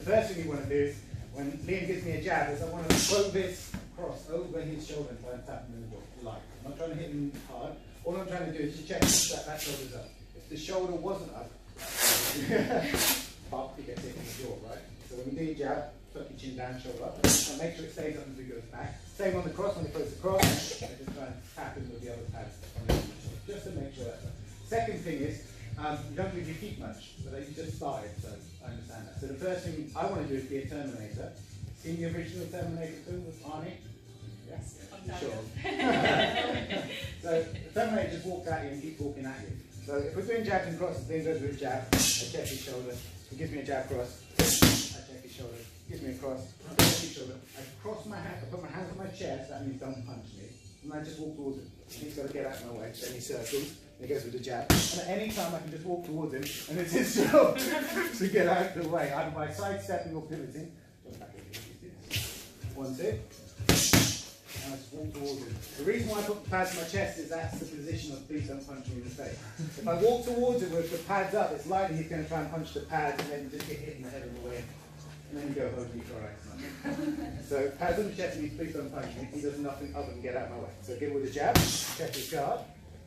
The first thing you want to do is when Liam gives me a jab is I want to throw this cross over his shoulder and try and tap him in the door, like. I'm not trying to hit him hard. All I'm trying to do is to check that that shoulder's up. If the shoulder wasn't up, pop, he gets hit in the jaw, right? So when you do your jab, tuck your chin down, shoulder up, and make sure it stays up until it goes back. Same on the cross, when he throws the cross, I just try and tap him with the other pads just to make sure that's up. Second thing is, um, you don't move your feet much, but you just started, so I understand that. So the first thing I want to do is be a Terminator. Seen the original Terminator film with Arnie? Yes. Yeah, sure. so the Terminator just walks at you and keeps walking at you. So if we're doing jabs and crosses, then goes with a jab, I check his shoulder, he gives me a jab cross, I check his shoulder, gives me a cross, I check his shoulder, I cross my hand, I put my hands on my chest, that means don't punch me, and I just walk towards him. He's got to get out of my way, then he circles, he goes with a jab. And at any time I can just walk towards him and it's his job to get out of the way, either by sidestepping or pivoting. One, two. And I just walk towards him. The reason why I put the pads on my chest is that's the position of please don't punch me in the face. If I walk towards him with the pads up, it's likely he's going to try and punch the pads and then just get hit in the head on the way. And then you go home and you cry. so pads on the chest means please don't punch me. He does nothing other than get out of my way. So get with a jab, check his guard.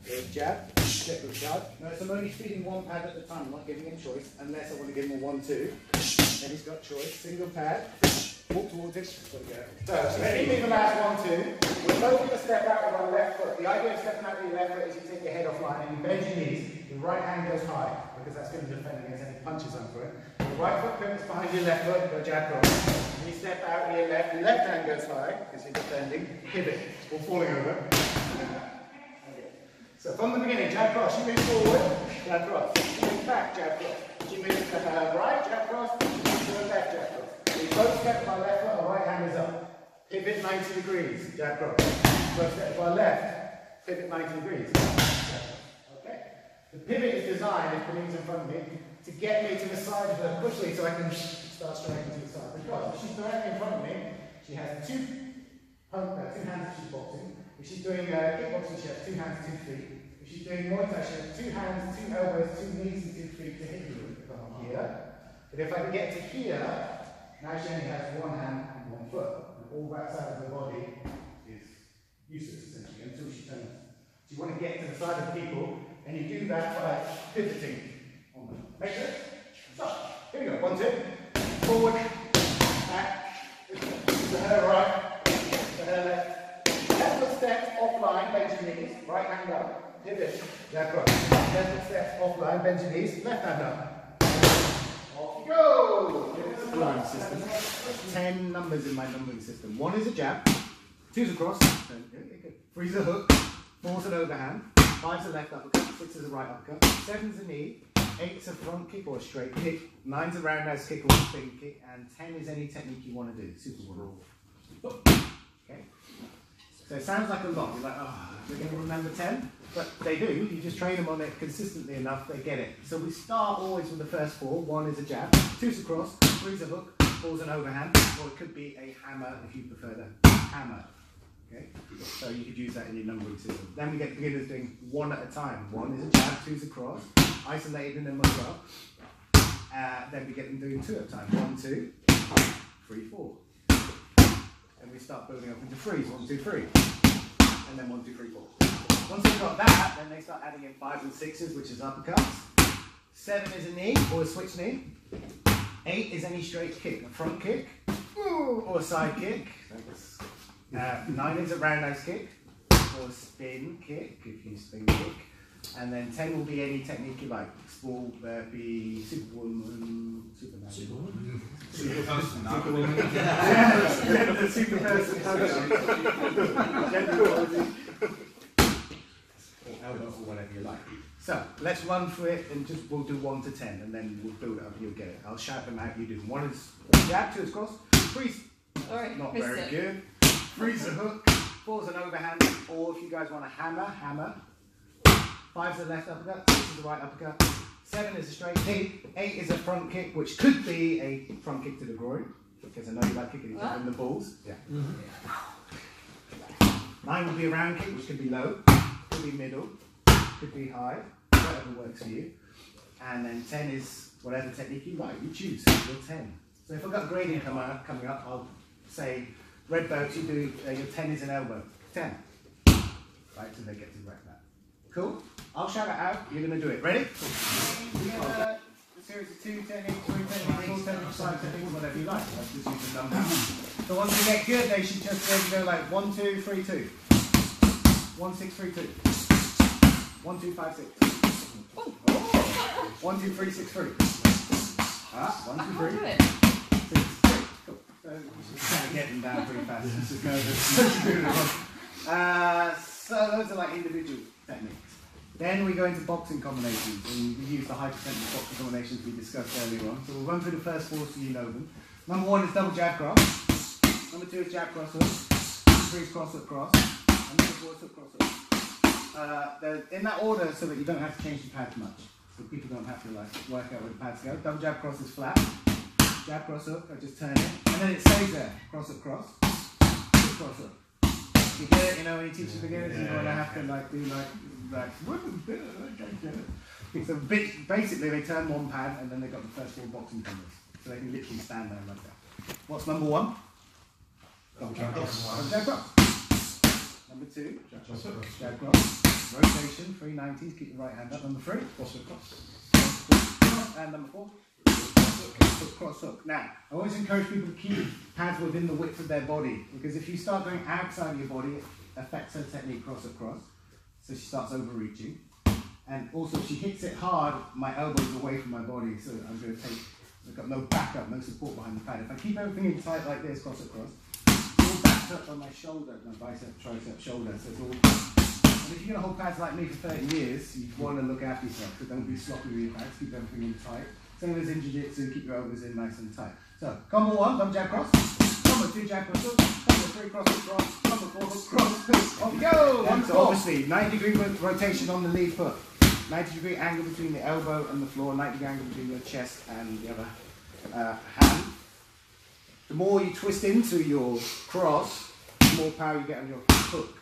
Go jab, with guard. Notice I'm only feeding one pad at a time, I'm not giving him choice, unless I want to give him a one, two. Then he's got choice. Single pad, walk towards him, got out. So, let me do the last one, two. We're both going to step out with our left foot. The idea of stepping out with your left foot is you take your head offline and you bend your knees. The right hand goes high, because that's going to defend against any punches I'm throwing. The right foot pivots behind your left foot, go jab cross. You step out with your left, left hand goes high, because you're defending, pivot, or falling over. So from the beginning, jab cross, she moves forward, jab cross. She moves back, jab cross. She moves to her right, jab cross. To her left, jab cross. We both step my left foot, right hand is up. Pivot 90 degrees, jab cross. Both step my left, pivot 90 degrees. Okay? The pivot is designed, if Pauline's in front of me, to get me to the side of her quickly so I can start striking to the side. Because if she's directly in front of me, she has two, uh, two hands that she's boxing. If she's doing uh, kickboxing, she has two hands, two feet. She's doing Muay she has two hands, two elbows, two knees, and two feet to hit you I'm here. But if I can get to here, now she only has one hand and one foot. And all that side of the body is useless, essentially, until she turns. So you want to get to the side of people, and you do that by pivoting on them. Make sure. Stop. Here we go. One, two. Forward. Back. To her right. To her left. Left step offline, bend your knees, right hand up, pivot, jab cross. Left step offline, bend your knees, left hand up. Off you go! System. Ten numbers in my numbering system. One is a jab, two's a cross, three's a hook, four's an overhand, five's a left uppercut, six is a right uppercut, seven's a knee, eight's a front kick or a straight kick, nine's a roundhouse kick or a spin kick, and ten is any technique you want to do. Super rule. Oh. Okay. So it sounds like a lot. You're like, oh, they're going to remember 10? But they do. You just train them on it consistently enough, they get it. So we start always with the first four. One is a jab, two's a cross, three's a hook, four's an overhand, or it could be a hammer if you prefer the hammer. Okay? So you could use that in your numbering system. Then we get beginners doing one at a time. One is a jab, two's a cross, isolated in them as well. Uh, then we get them doing two at a time. One, two, three, four. And we start building up into threes. One, two, three. And then one, two, three, four. Once they've got that, then they start adding in fives and sixes, which is uppercuts. Seven is a knee, or a switch knee. Eight is any straight kick, a front kick, or a side kick. Uh, nine is a roundhouse kick, or a spin kick, if you spin kick. And then 10 will be any technique you like. Small burpee, superwoman, superman. Superwoman? Super person, Superwoman. yeah, the super person. or elbow, or whatever you like. So, let's run through it and just we'll do 1 to 10 and then we'll build it up you'll get it. I'll shout them out, you do them. One is jab, two is cross, three's Alright, not very it. good. Three's a hook, four's an overhand, or if you guys want a hammer, hammer. Five's a left uppercut, six is a right uppercut, seven is a straight kick, eight is a front kick, which could be a front kick to the groin, because I know you like kicking each other in the balls. Yeah. Nine would be a round kick, which could be low, could be middle, could be high, whatever works for you. And then ten is whatever technique you like, you choose, you're ten. So if I've got a grading coming up, coming up I'll say, red belt, you do uh, your 10 is an elbow. 10. Right, so they get to the that. Cool? I'll shout it out, you're going to do it. Ready? Cool. Series of 2, 10 each, 3, 10 4, 10 5, 10 each, whatever you like. I'll just use the number. So once they get good, they should just then go like 1, 2, 3, 2. 1, 6, 3, 2. 1, 2, 5, 6. Oh. 1, 2, 3, 6, 3. Ah, 1, 2, 3. do it. Cool. So you should kind of get them down pretty fast. This is nervous. uh, so those are like individual techniques. Then we go into boxing combinations, and we use the high percentage boxing combinations we discussed earlier on. So we'll run through the first four so you know them. Number one is double jab cross. Number two is jab cross hook. Number three is cross hook cross. And number four is hook cross hook. Uh, in that order so that you don't have to change the pads much. So people don't have to like work out where the pads go. Double jab cross is flat. Jab cross hook, I just turn it. And then it stays there. Cross hook cross. Hook cross hook. You get it, you know, when you teach the beginners, you want to have to like do like, like, so basically they turn one pad and then they've got the first four boxing fingers. So they can literally stand there like that. What's number one? Double cross. Number two, jab cross. Rotation, 390s, keep your right hand up. Number three, cross hook cross. And number four, hook, cross hook. Now, I always encourage people to keep pads within the width of their body because if you start going outside of your body, it affects her technique cross hook cross. So she starts overreaching. And also, she hits it hard, my elbow's away from my body, so I'm going to take, I've got no backup, no support behind the pad. If I keep everything in tight like this, cross across, it's all backed up on my shoulder, my bicep, tricep, shoulder, so it's all and if you're going to hold pads like me for 30 years, you want to look after yourself. So don't be sloppy with your pads. Keep everything in tight. Same as in jiu-jitsu, keep your elbows in nice and tight. So, combo one, double jab cross. Two, jab cross hook. Combo three, cross cross. Four, cross. Off go! One, so obviously, 90 degree rotation on the lead foot. 90 degree angle between the elbow and the floor. 90 degree angle between your chest and the other uh, hand. The more you twist into your cross, the more power you get on your hook.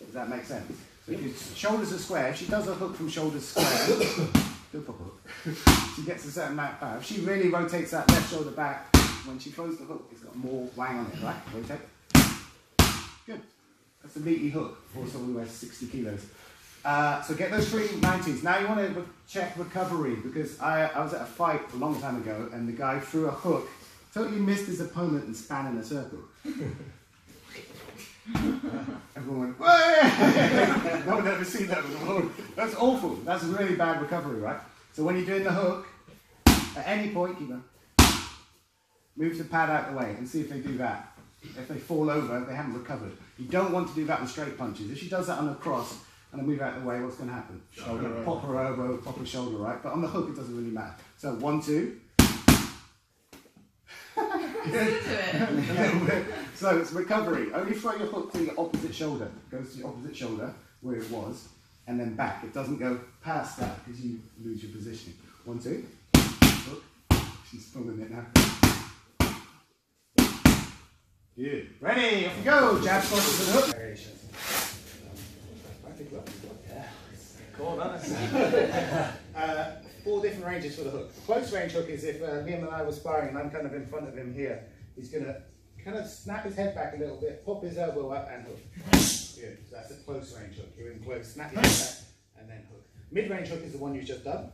Does that make sense? So if your shoulders are square, if she does a hook from shoulders square, good pop hook, she gets a certain amount of power. If she really rotates that left shoulder back, when she throws the hook, it's got more wang on it, right? Rotate. Good. That's a meaty hook for someone who weighs 60 kilos. Uh, so get those three 90s. Now you want to re- check recovery because I, I was at a fight a long time ago and the guy threw a hook, totally missed his opponent and span in a circle. Everyone went, no one ever seen that before. That's awful. That's really bad recovery, right? So when you're doing the hook, at any point, keep going. Move the pad out the way and see if they do that. If they fall over, they haven't recovered. You don't want to do that with straight punches. If she does that on a cross and I move out the way, what's going to happen? Shoulder, pop her elbow, pop her shoulder, right? But on the hook, it doesn't really matter. So one, two. Still it. A little bit. So it's recovery. Only throw your hook to your opposite shoulder. It goes to your opposite shoulder where it was, and then back. It doesn't go past that because you lose your positioning. One, two. Hook. She's pulling it now. Good. Ready? Off we go. Jab cross to the hook. Variations. Cool, uh, four different ranges for the hook. Close range hook is if uh, Liam and I were sparring and I'm kind of in front of him here. He's going to kind of snap his head back a little bit, pop his elbow up and hook. Good. So that's a close range hook. You're in close, snap your head back and then hook. Mid range hook is the one you've just done.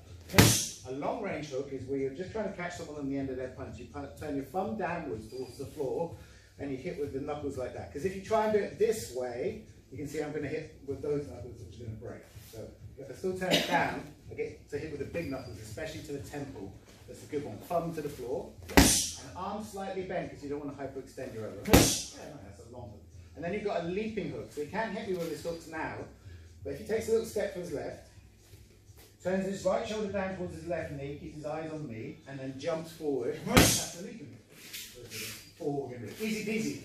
A long range hook is where you're just trying to catch someone on the end of their punch. You turn your thumb downwards towards the floor and you hit with the knuckles like that. Because if you try and do it this way, you can see I'm going to hit with those knuckles, which are going to break. So if I still turn it down, I get to hit with the big knuckles, especially to the temple. That's a good one. Thumb to the floor. And arm slightly bent because you don't want to hyperextend your elbow. Yeah, that's a long hook. And then you've got a leaping hook. So he can't hit me with his hooks now. But if he takes a little step to his left, turns his right shoulder down towards his left knee, keeps his eyes on me, and then jumps forward, that's a leaping hook. Easy peasy.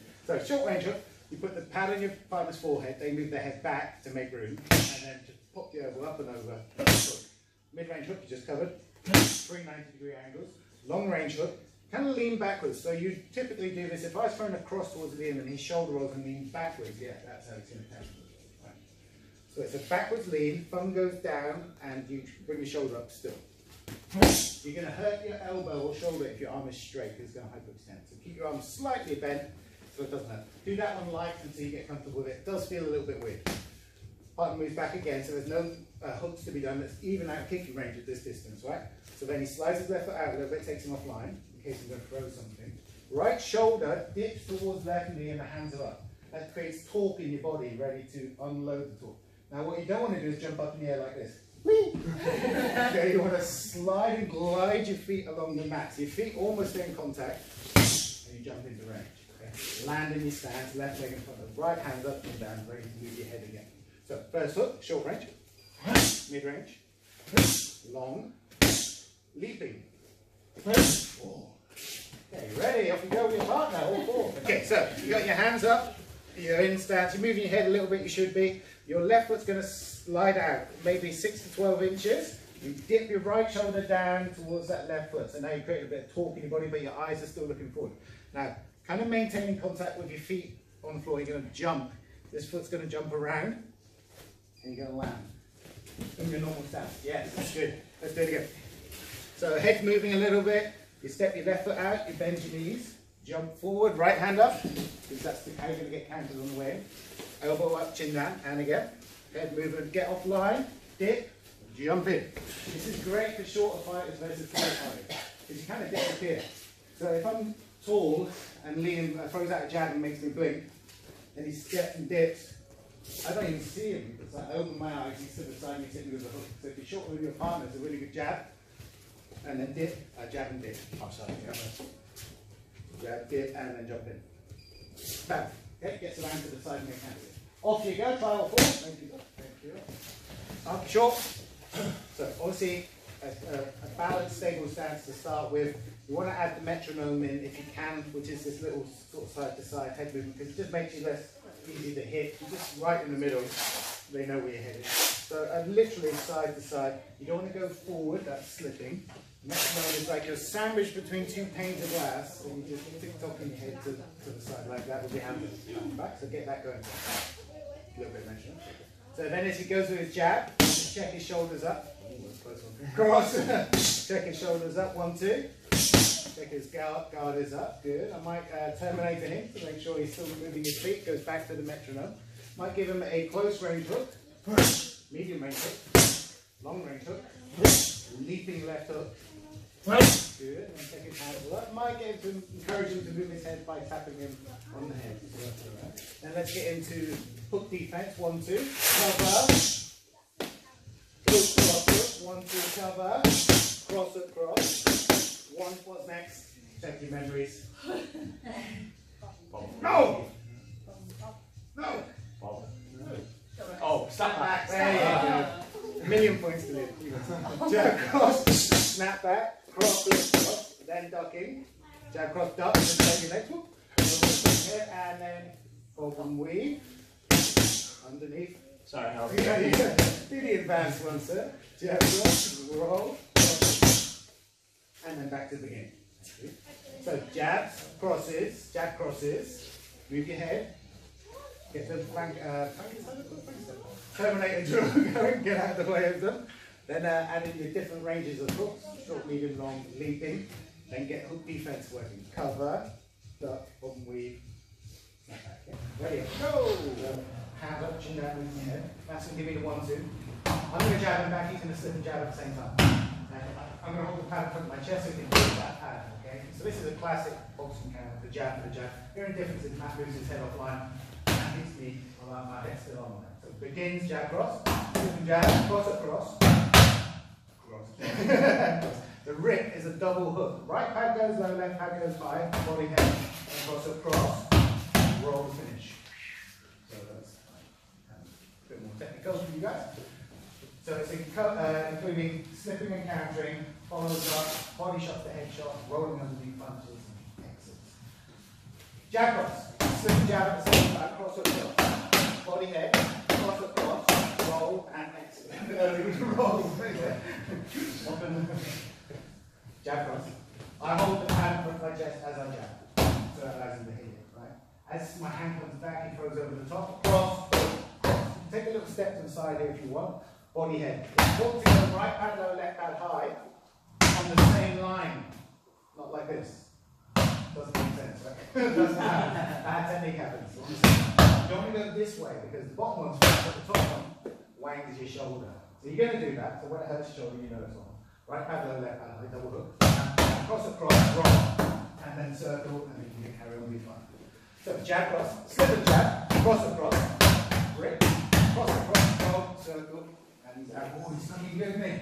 So short range hook, you put the pad on your partner's forehead, they move their head back to make room, and then just pop the elbow up and over. Mid range hook, you just covered. Three 90 degree angles. Long range hook, kind of lean backwards. So you typically do this, if I was throwing a cross towards Liam and his shoulder rolls and leans backwards, yeah, that's how it's going to happen. So it's a backwards lean, thumb goes down, and you bring your shoulder up still. You're going to hurt your elbow or shoulder if your arm is straight because it's going to hyperextend. So keep your arm slightly bent so it doesn't hurt. Do that one light until you get comfortable with it. It does feel a little bit weird. Partner moves back again, so there's no uh, hooks to be done. That's even out of kicking range at this distance, right? So then he slides his left foot out a little bit, takes him offline in case he's going to throw something. Right shoulder dips towards left knee and the hands are up. That creates torque in your body, ready to unload the torque. Now what you don't want to do is jump up in the air like this. Okay, you want to slide and glide your feet along the mat. So your feet almost in contact, and you jump into range. Okay? Land in your stance, left leg in front of the right hand up and down, ready to move your head again. So first hook, short range, mid range, long, leaping. Four. Okay, ready? Off you go with your partner, all four. Okay, so you got your hands up, you're in stance, you're moving your head a little bit, you should be. Your left foot's going to slide out, maybe 6 to 12 inches. You dip your right shoulder down towards that left foot. So now you create a bit of torque in your body, but your eyes are still looking forward. Now, kind of maintaining contact with your feet on the floor. You're going to jump. This foot's going to jump around, and you're going to land. In your normal stance. Yes, that's good. Let's do it again. So head's moving a little bit. You step your left foot out, you bend your knees, jump forward, right hand up, because that's the, how you're going to get counted on the way. Elbow up, chin down, and again. Head movement, get off line, dip, jump in. This is great for shorter fighters versus taller fighters, because you kind of disappear. So if I'm tall and Liam throws out a jab and makes me blink, and he steps and dips, I don't even see him. It's like I open my eyes, he's to the side, he's hitting with a hook. So if you're short with your partner, it's a really good jab. And then dip, uh, jab and dip. I'm sorry. Jab, dip, and then jump in. Bam. Okay, gets around to the side and make hands. Off you go, file four. Thank you. Thank you. Up short. So obviously a, a, a, balanced, stable stance to start with. You want to add the metronome in if you can, which is this little sort of side to side head movement, because it just makes you less easy to hit. You're just right in the middle. They know where you're headed. So uh, literally side to side. You don't want to go forward, that's slipping. Metronome is like you're sandwiched between two panes of glass, and you just tick-tock your head to, to the side like that with your hand back. So get that going. A little bit metronome. So then as he goes with his jab, check his shoulders up. Cross. check his shoulders up. One, two. Check his guard, guard is up. Good. I might uh, terminate him to make sure he's still moving his feet. Goes back to the metronome. Might give him a close range hook. Medium range hook. Long range hook. Leaping left hook. Good. And take his hands up. Might get him to encourage him to move his head by tapping him on the head. Then let's get into hook defense. One, two. Cover. Hook, cross, hook. One, two, cover. Cross, hook, cross. One, what's next? Check your memories. No! No! Oh, stop back. There you go. A million points to live. Jab cross, snap back, cross, lift, cross, then ducking. Jab cross, duck, and then take your legs. Whoop. And then open weave. Underneath. Sorry. Yeah, yeah. Do the advanced one, sir. Jab cross, roll, cross, and then back to the beginning. So jabs, crosses, jab crosses. Move your head. Get the flank, uh, flank is that Terminate and drill going, get out of the way of them. Then uh, add in your different ranges of hooks, short, medium, long, leaping. Then get hook defense working. Cover, duck, bottom weave. Ready, go! Hand up, chin down your head. That's going to give me the one, two. I'm going to jab him back, he's going to slip and jab at the same time. And I'm going to hold the pad in front of my chest so he can hold that pad, okay? So this is a classic boxing counter, the jab for the jab. The only difference is Matt moves his head offline and hits me while my head's still on there. Begins jab cross, jab, cross across, cross. the rip is a double hook. Right pad goes low, left pad goes high, body head, cross across, roll finish. So that's a bit more technical for you guys. So it's uh, including slipping and countering, follows up, body shot to head shot, rolling underneath punches, and exits. Jab cross, slip jab at the same time, cross across, body head, cross across, roll and exit. roll, jab cross. I hold the front of my chest as I jab, so that allows him to hit it, right? As my hand comes back, he throws over the top, cross. Take a little step to the side here if you want body head. It's important to go right pad low, left pad high. on the same line. Not like this. Doesn't make sense, right? Doesn't happen. Bad technique happens. Don't go this way because the bottom one's flat, but the top one wangs your shoulder. So you're going to do that. So when it hurts your shoulder, you know it's on. Right paddle, left paddle, double hook. Cross across, roll, and then circle, and then you can carry on with fun. So jab cross, slip and jab, cross across, grip, cross across, roll, circle, and he's out. Oh, he's coming good, me.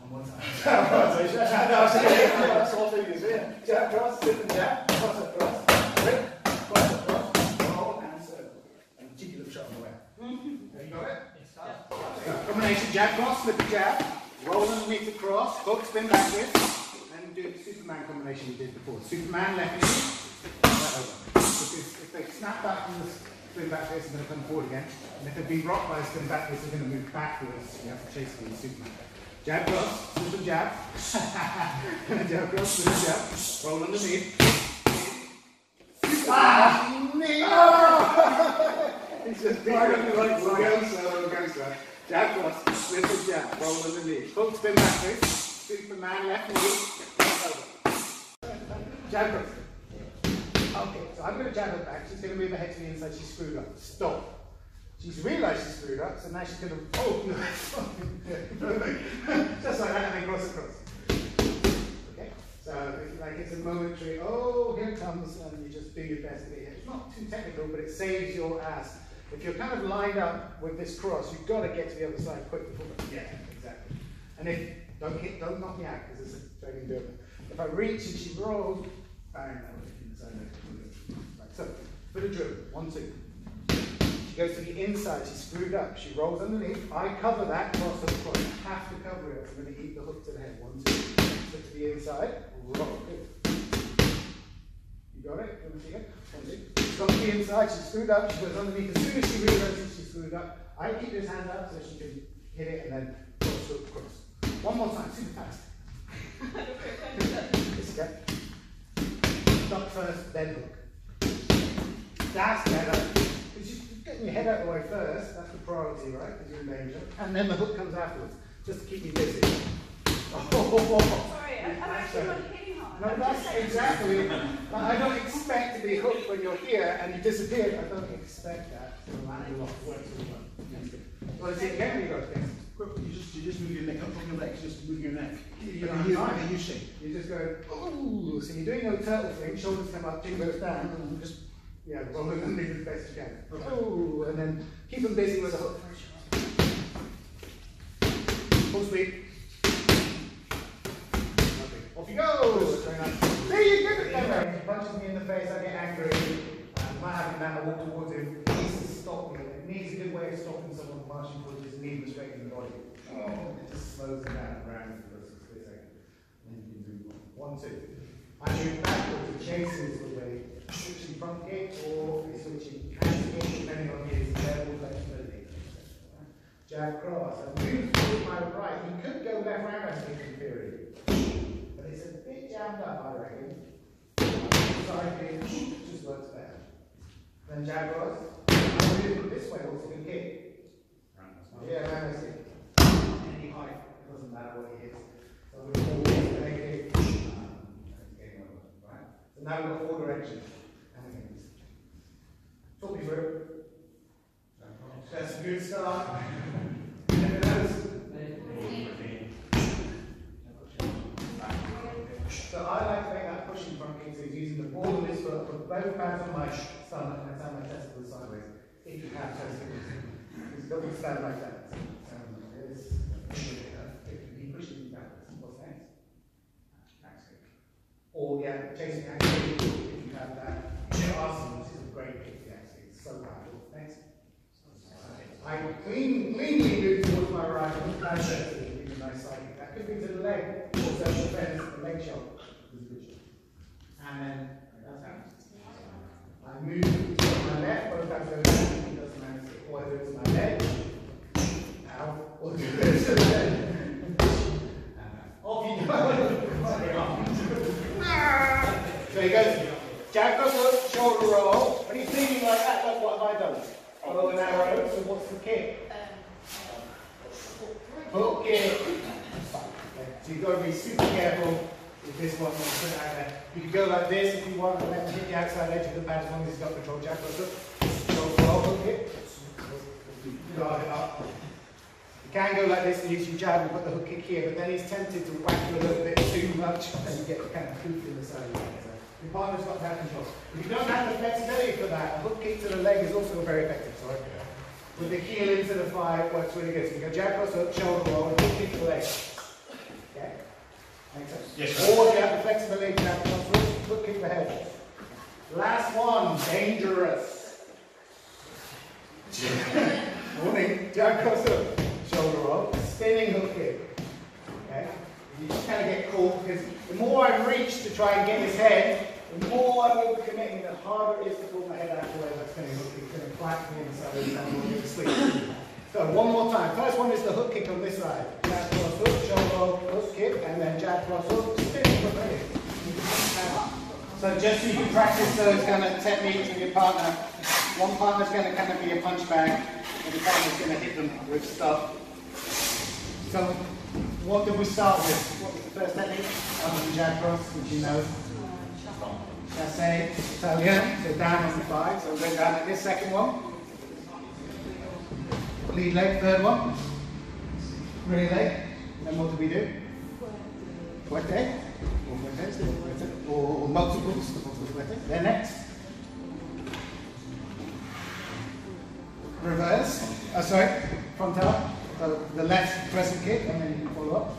One more time. Jab cross, that's all fingers in. Jab cross, slip and jab, cross across, grip, cross across, roll, and circle. And cheeky on the way. Have you got it? Yes, Combination jab cross, slip and jab, roll underneath the cross, hook, spin backwards, and do the Superman combination we did before. Superman left knee, right over. If, if they snap back from the spin backwards, they're going to come forward again. And if they've been rocked by the spin backwards, they're going to move backwards. You have to chase the Superman. Jab cross, slip and jab. jab cross, slip and jab. Roll underneath. Ah! Knee! Oh! He's just beat up the right side. Go, sir, go, sir. Jab cross, slip and jab. Roll underneath. Hook spin backwards. Superman left knee. Jab cross. Okay, so I'm going to jab her back. She's going to move her head to the inside. She's screwed up. Stop. She's realised she's screwed up, so now she's going to. Oh, no. Just like that, and then cross across. Okay? So, like it's a momentary, oh, here comes, and you just do your best to get hit. It's not too technical, but it saves your ass. If you're kind of lined up with this cross, you've got to get to the other side quick before. Yeah, exactly. And if, don't hit, don't knock me out, because it's a training builder. If I reach and she rolls, bang, that was inside. Right, so, bit of drill. One, two. She goes to the inside, she's screwed up. She rolls underneath. I cover that cross up front. You have to cover it. I'm going to eat the hook to the head. One, two. To the inside. Roll. Good. You got it? You see it? Two. She's the inside. She's screwed up. She goes underneath. As soon as she realizes she's screwed up, I keep this hand up so she can hit it and then cross, cross. One more time, super fast. this again. Stop first, then hook. That's better. Because you're getting your head out of the way first, that's the priority, right? Because you're in danger. And then the hook comes afterwards, just to keep you busy. Oh, Sorry, I'm actually not hitting. No, that's exactly. But I don't expect to be hooked when you're here and you disappear. I don't expect that to land a lot. Works really well. Well, it's again, you this. You just, you just move your neck up from your legs, just move your neck. You Like know, a U, fine. like a U shape. You just go, ooh. So you're doing no turtle thing, shoulders come up, chin goes down, and you just, yeah, roll it underneath as best you can. Ooh, and then keep them busy with the hook. Full speed. Okay, Off you go! There you go! He punches me in the face, I get angry. Um, not having that, I walk towards him. He needs to stop me. It needs a good way of stopping someone from marching towards his knee and straightening the body. Oh, it just slows them down around for a split second. And you can do one, two. I move backwards, it chases with a switching front kick or switching hand kick, depending on his level of flexibility. Jab cross. I move to my right. He could go left round as in theory. But it's a bit jammed up, I reckon. Side kick just works better. Then jab cross. I move it this way can kick. Yeah, see. Any height, it doesn't matter what he hits. So we leg kick. Um, that's game right? So now we've got four directions. And again. Talk me through. That's a good start. Anything else? So I like to make that pushing front kick, so he's using the ball of his foot, put both hands on my stomach and turn my testicles sideways. If you have testicles. It doesn't stand like that. Um, he pushing backwards. What's next? Or yeah, chasing axe if you have that. Arsenal, this is a great kick, axe. It's so uh, powerful. Next. I clean, cleanly move towards my right, and that's it. Nice side. That could be to the leg, or self-defense, the leg shot. Is a good shot. And then, that's out. I move to my left, both hands go down, it doesn't matter, or whether it's my leg, now, or to the leg. And Off you go. So he goes, jab goes up, shoulder roll. When he's leaning like that, look what have I done? Follow an arrow, so what's the kick? Hook kick. So So you've got to be super careful with this one when you put it out there. You can go like this if you want and then hit the outside edge of the pad as long as it's got control cross hook. So roll hook it. Guard it up. You can go like this and use your jab and put the hook kick here, but then he's tempted to whack you a little bit too much and you get kind of poop in the side of your head. So your partner's got that control. If you don't have the flexibility for that, a hook kick to the leg is also very effective. Sorry. With the heel into the thigh, it works really good. So you go jab cross hook, shoulder roll, hook kick to the leg. Okay? Makes sense? Yes, sir. Or if you have the flexibility, jab cross hook, hook kick the head. Last one, dangerous. Morning, Jack hook, shoulder roll, spinning hook kick. Okay? You just kind of get caught because the more I reach to try and get his head, the more I'm overcommitting, the harder it is to pull my head out of the way that's spinning hook kick. It's going to crack me inside and I'm going to sleep. So one more time. First one is the hook kick on this side. Jack cross hook, shoulder roll, hook kick, and then cross hook, spinning hook kick. So just so you can practice those kind of techniques with your partner. One partner's going to kind of be a punch bag, and the partner's going to hit them with stuff. So what did we start with? What was the first technique? Other than jab cross, which you know. Chassé, Italian, so down on the five. So we'll going down at this second one. Lead leg, third one. Rear leg. Then what do we do? Fouetté. Fouetté, multiple. Then next. Reverse. Uh, sorry, frontal. So the left crescent kick, and then you can follow up.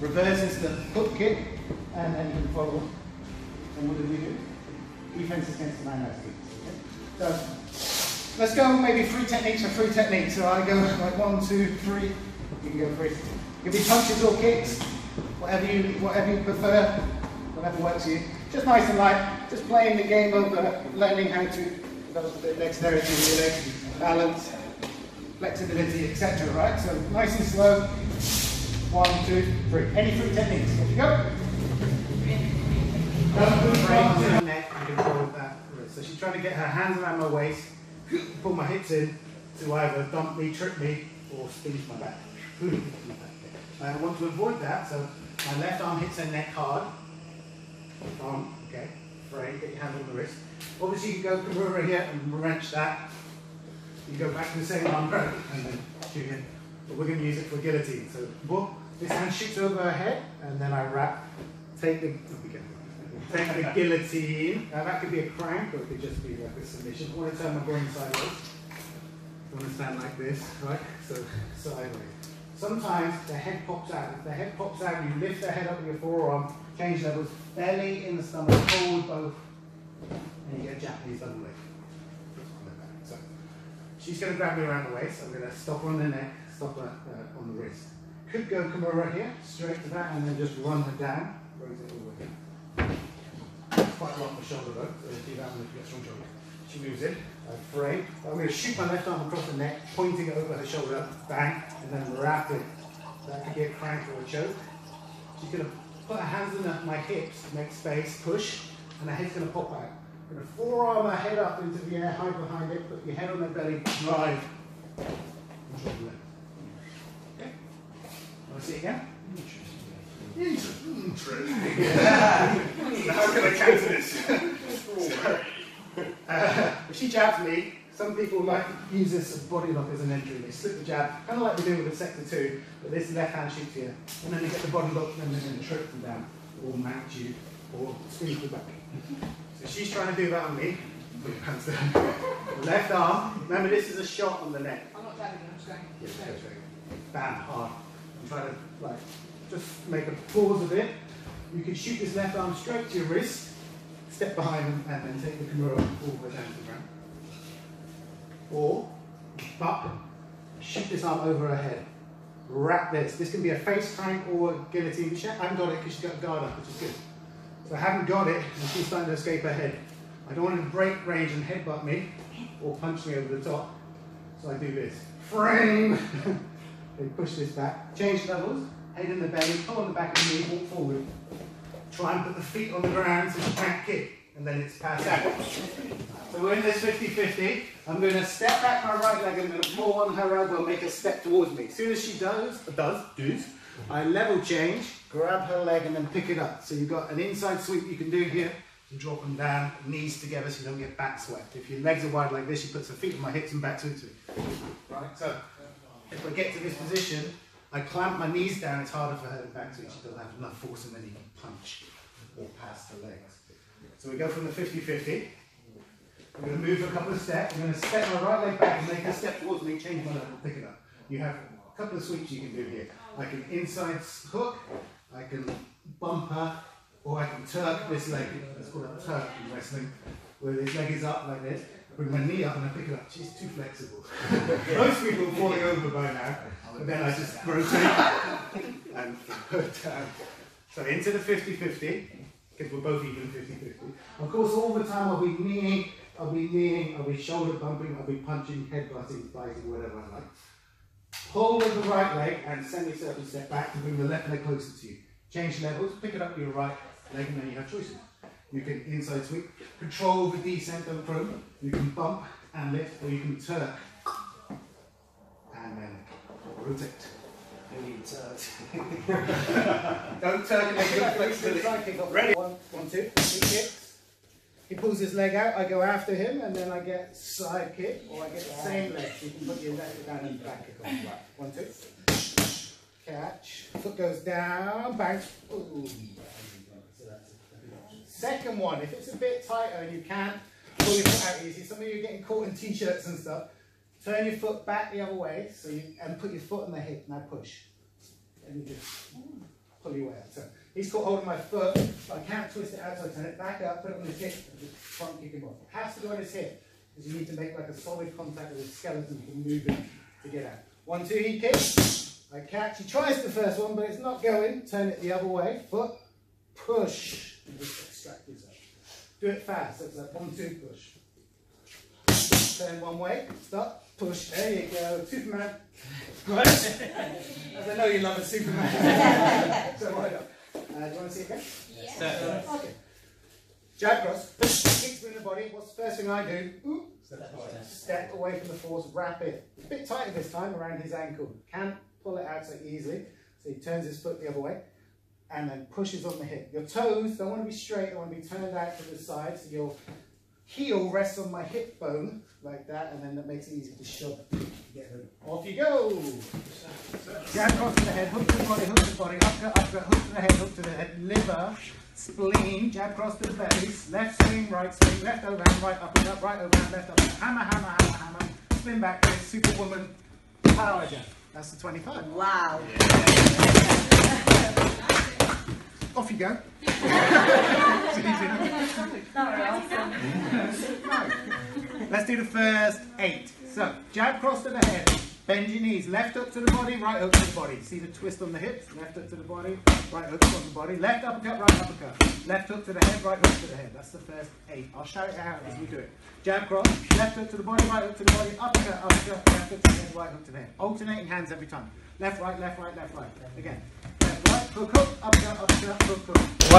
Reverse is the hook kick, and then you can follow up. And what do we do? Defense against the nine out okay? So let's go maybe three techniques or three techniques. So I go like one, two, three. You can go three. It could be punches or kicks, whatever you whatever you prefer, whatever works for you. Just nice and light. Just playing the game of uh, learning how to develop of dexterity in your balance, flexibility, etc. Right? So nice and slow. One, two, three. Any three techniques. You go. The. So she's trying to get her hands around my waist, pull my hips in to either dump me, trip me, or squeeze my back. I want to avoid that, so my left arm hits her neck hard. Arm, okay, frame, get your hand on the wrist. Obviously you can go Kimura here and wrench that. You go back to the same arm and then shoot in. But we're going to use it for guillotine. So this hand shoots over her head, and then I wrap, take the, take the guillotine. Now that could be a crank, or it could just be like a submission. I want to turn my body sideways. I want to stand like this, right? So sideways. Sometimes the head pops out. If the head pops out, you lift the head up with your forearm, change levels, belly in the stomach, forward both, and you get a Japanese double leg. So she's going to grab me around the waist. I'm going to stop her on the neck, stop her uh, on the wrist. Could go Kimura here, straight to that, and then just run her down. Rotate all the way quite a lot for shoulder though, so do that when you get strong shoulders. She moves in, Frame. I'm going to shoot my left arm across the neck, pointing it over her shoulder, bang, and then wrap it. That could be a crank or a choke. She's going to put her hands on the- my hips, make space, push, and her head's going to pop out. I'm going to forearm her head up into the air, hide behind it, put your head on her belly, drive. Control the leg. Okay? Want to see it again? Interesting. How can I counter this? Uh, if she jabs me, some people like use this body lock as an entry. They slip the jab, kind of like we do with the sector two, but this left hand shoots here, and then they get the body lock, and then they're going to trip them down, or mount you, or squeeze you back. So she's trying to do that on me. Left arm. Remember, this is a shot on the neck. I'm not jabbing, I'm just going. Yes, go. Bam, hard. I'm trying to like just make a pause of it. You can shoot this left arm straight to your wrist, step behind and then take the Kimura all the way down to the ground. Or buck, shoot this arm over her head. Wrap this. This can be a face crank or a guillotine. She, I haven't got it because she's got a guard up, which is good. So I haven't got it, and she's starting to escape her head. I don't want to break range and headbutt me or punch me over the top. So I do this. Frame. they push this back. Change levels. Head in the belly. Pull on the back of the knee. Walk forward. Try and put the feet on the ground so you can't kick. and then it's pass out. So we're in this 50-50. I'm going to step back my right leg, I'm going to pull on her elbow, and make a step towards me. As soon as she does, does, does, I level change, grab her leg and then pick it up. So you've got an inside sweep you can do here. You drop them down, knees together so you don't get back swept. If your legs are wide like this, she puts her feet on my hips and back sweeps me. Right, so if I get to this position, I clamp my knees down, it's harder for her to back sweep. She doesn't have enough force and then you can punch or pass the legs. So we go from the 50-50. I'm going to move a couple of steps. I'm going to step my right leg back and make a step towards me, change my level, pick it up. You have a couple of sweeps you can do here. I can inside hook, I can bump her, or I can turk this leg. It's called a turk in wrestling, where this leg is up like this. Bring my knee up and I pick it up. She's too flexible. Most people are falling over by now, but then I just rotate and down. So into the 50-50, because we're both even 50-50. Of course, all the time I'll be kneeing, I'll be kneeing, I'll be shoulder bumping, I'll be punching, head butting, biting, whatever I like. Pull with the right leg and semi-circle step back to bring the left leg closer to you. Change levels, pick it up with your right leg and then you have choices. You can inside sweep, control the descent of the prone, you can bump and lift, or you can turn and then rotate. Don't turn it flexibility. Ready? One, one, two, three kicks. He pulls his leg out, I go after him, and then I get side kick, or I get the same leg. So you can put your left down and back kick on. Right. One, two. Catch. Foot goes down, bounce. Ooh. Second one, if it's a bit tighter and you can't pull your foot out easy, some of you are getting caught in t-shirts and stuff, turn your foot back the other way so you and put your foot on the hip. Now push. And you just pull your way out. So he's caught hold of my foot, but I can't twist it out, so I turn it back up, put it on his hip, and just front kick him off. It has to go on his hip, because you need to make like a solid contact with his skeleton to move it to get out. One, two, he kicks. I catch. He tries the first one, but it's not going. Turn it the other way. Foot, push, and just extract yourself. Do it fast. So it's like one, two, push. Turn one way. Stop. Push. There you go. Superman. Right? As I know you love a Superman. so why not? Uh, do you want to see it again? Yes. Okay. Jab cross. Kicks me in the body. What's the first thing I do? Ooh, step away from the force, wrap it. A bit tighter this time around his ankle. Can't pull it out so easily. So he turns his foot the other way and then pushes on the hip. Your toes don't want to be straight, they want to be turned out to the side. So your heel rests on my hip bone like that, and then that makes it easy to shove. Get rid. Off you go. Jab cross to the head, hook to the body, hook to the body, uppercut, uppercut, hook to the head, hook to the head, liver, spleen, jab cross to the belly, left swing, right swing, left overhand, right uppercut, right overhand, left uppercut, hammer, hammer, hammer, hammer, spin back, superwoman, power jab. That's the 25. Wow. Off you go. Let's do the first eight. So, jab cross to the head, bend your knees, left hook to the body, right hook to the body. See the twist on the hips, left hook to the body, right hook on the body, left uppercut, right uppercut, left hook to the head, right hook to the head. That's the first eight. I'll shout it out as we do it. Jab cross, left hook to the body, right hook to the body, uppercut, uppercut, left hook to the head, right hook to the head. Alternating hands every time. Left, right, left, right, left, right. Again. Well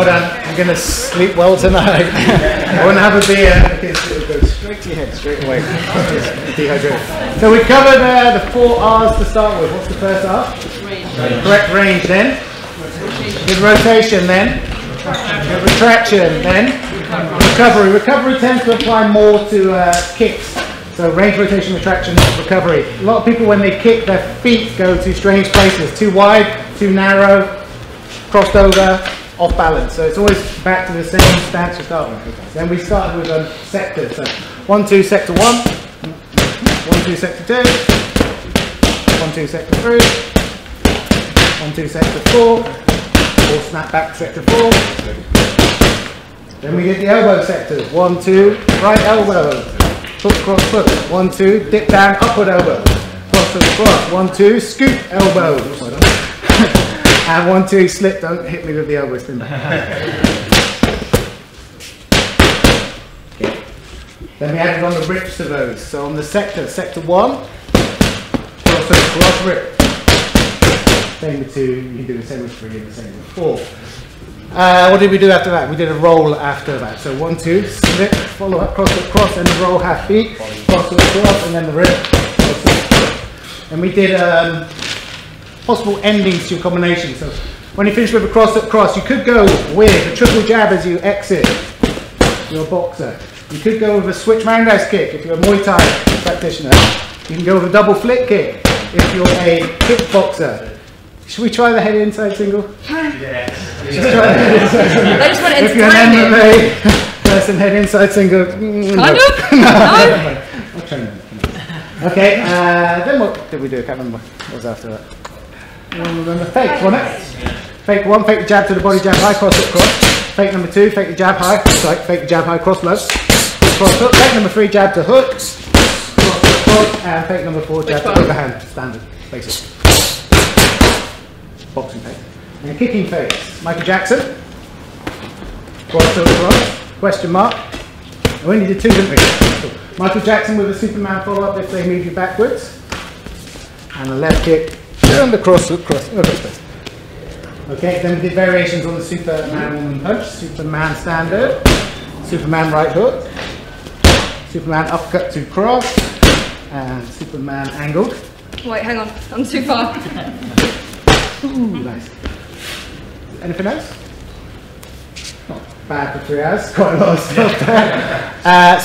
done. I'm going to sleep well tonight. I want to have a beer. It'll go straight to your head, straight away. Dehydrated. So we covered uh, the four R's to start with. What's the first R? Range. Correct range then. Good rotation then. Good retraction then. Recovery. Recovery tends to apply more to uh, kicks. So range, rotation, retraction, recovery. A lot of people when they kick, their feet go to strange places. Too wide, too narrow, crossed over, off balance. So it's always back to the same stance to start with. Then we started with um, sectors. So one, two, sector one. One, two, sector two. One, two, sector three. One, two, sector four. Or snap back to sector four. Then we did the elbow sectors. One, two, right elbow. Foot, cross, foot. One, two, dip down, upward elbow. Cross, foot, cross. One, two, scoop, elbow. And one, two, slip. Don't hit me with the elbow, spin okay. Then we added on the rips to those. So on the sector, sector one, cross, foot, cross, rip. Same with two, you can do the same with three and the same with four. Uh, what did we do after that? We did a roll after that. So one, two, slip, follow up, cross, up, cross, and roll half beat, cross, up, cross, and then the rip. cross, up, cross. And we did um, possible endings to your combination. So when you finish with a cross, up, cross, you could go with a triple jab as you exit. You're a boxer. You could go with a switch roundhouse kick if you're a Muay Thai practitioner. You can go with a double flick kick if you're a kickboxer. Should we try the head inside single? Yes. Just try the head inside single. I just want to If you're an. MMA person, head inside single. mm, Kind no. of? No? Them. Okay, uh, then what did we do? I can't remember. What was after that? I don't remember. Fake, wasn't it? Fake one, fake the jab to the body, jab high, cross up, cross. Fake number two, fake the jab high, sorry, fake the jab high, cross low. Cross up, fake number three, jab to hook. Cross and fake number four, jab to overhand. Standard, basic. Boxing fake. And kicking fake, Michael Jackson. Cross up, cross. Question mark. We only did two, didn't we? Michael Jackson with a Superman follow-up if they move you backwards. And a left kick. And the cross, cross, cross space. Okay, then we did variations on the Superman woman punch, Superman standard, Superman right hook, Superman uppercut to cross, and Superman angled. Wait, hang on. I'm too far. Ooh, nice. Anything else? Not bad for three hours, quite a lot of stuff there. Uh,